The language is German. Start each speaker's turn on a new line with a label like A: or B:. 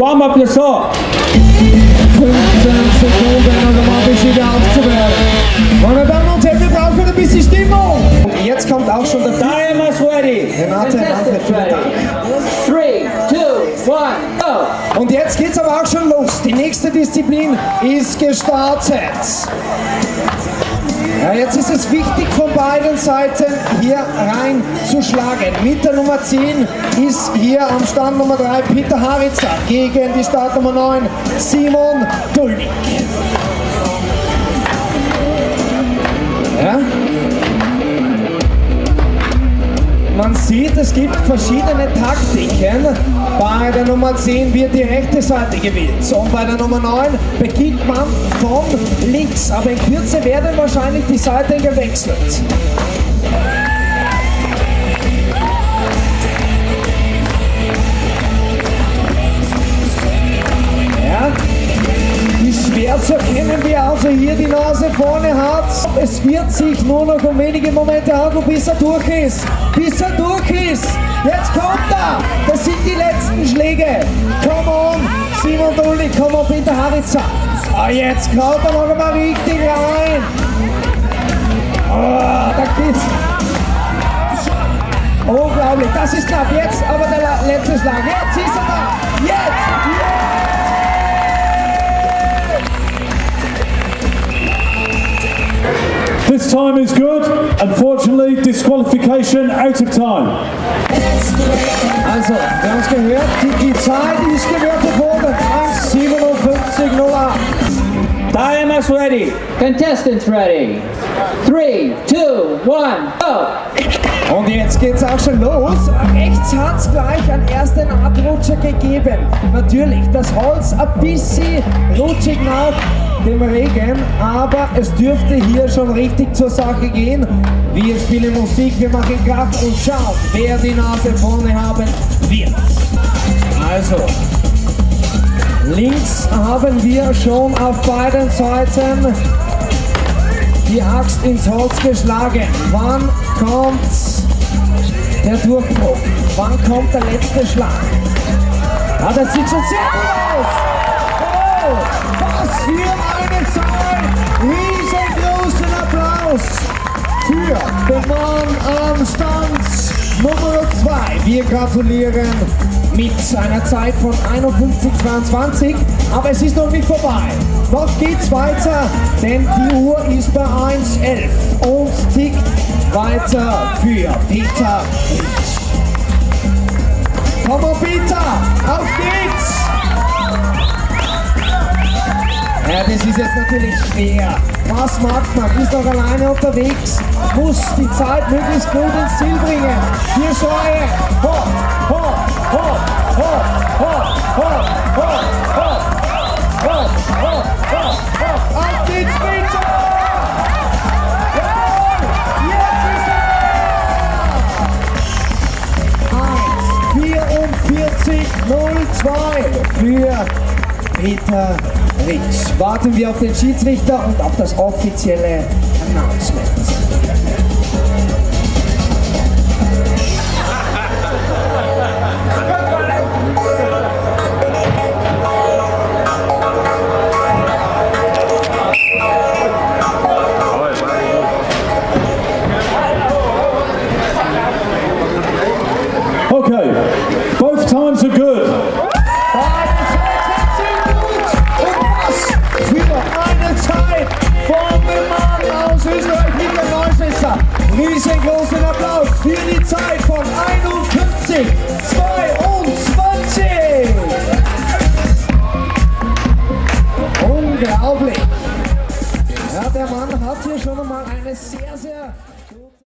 A: Warm up your saw.
B: 15 Sekunden und automatisch wieder aufzuwärmen. Meine Damen und Herren, wir brauchen ein bisschen Stimmung. Und jetzt kommt auch schon der
A: Time is ready.
B: Renate, Manfred, vielen Dank.
C: Three, two, one, go!
B: Und jetzt geht's aber auch schon los. Die nächste Disziplin ist gestartet. Ja, jetzt ist es wichtig von beiden Seiten hier reinzuschlagen. Mit der Nummer 10 ist hier am Stand Nummer 3 Peter Haritzer gegen die Startnummer 9 Simon Dulnik. Sieht, es gibt verschiedene Taktiken. Bei der Nummer 10 wird die rechte Seite gewählt. Und bei der Nummer 9 beginnt man von links. Aber in Kürze werden wahrscheinlich die Seiten gewechselt. Ja. Ist schwer zu erkennen, wie er also hier die Nase hat. Es wird sich nur noch um wenige Momente handeln, bis er durch ist. Bis er durch ist. Jetzt kommt er. Das sind die letzten Schläge. Come on, Simon Dulli, come on, Peter Haritzer. Ah, jetzt kraut er noch einmal richtig rein. Ah, da geht's. Unglaublich, das ist knapp. Jetzt aber der letzte Schlag. Jetzt ist
A: His time is good. Unfortunately, disqualification out of time.
B: Altså, jeg skal høre, de guitar, I skal være på bordet.
A: Time is ready.
C: Contestants ready. Three, two, one, go.
B: Und jetzt geht's auch schon los. Rechts hat es gleich einen ersten Abrutscher gegeben. Natürlich, das Holz ein bisschen rutschig nach dem Regen, aber es dürfte hier schon richtig zur Sache gehen. Wir spielen Musik, wir machen Krach und schauen, wer die Nase vorne haben wird. Also, links haben wir schon auf beiden Seiten die Axt ins Holz geschlagen. Wann kommt der Durchbruch? Wann kommt der letzte Schlag? Ja, das sieht schon sehr gut aus. Oh, was für eine Zahl! Riesengroßen Applaus für den Mann am Stand Nummer 2. Wir gratulieren mit einer Zeit von 51,22. Aber es ist noch nicht vorbei. Noch geht's weiter, denn die Uhr ist bei 1,11 und tickt weiter für Peter. Komm on, Peter, auf geht's! Ja, das ist jetzt natürlich schwer. Was macht man? Ist noch alleine unterwegs, muss die Zeit möglichst gut ins Ziel bringen. Hier Schreie. Ho, ho, ho, ho, ho, ho, ho, ho, ho, 44:02 für Peter Rix. Warten wir auf den Schiedsrichter und auf das offizielle Announcement. Neusesser. Riesengroßen Applaus für die Zeit von 51, 22. Unglaublich. Ja, der Mann hat hier schon einmal eine sehr, sehr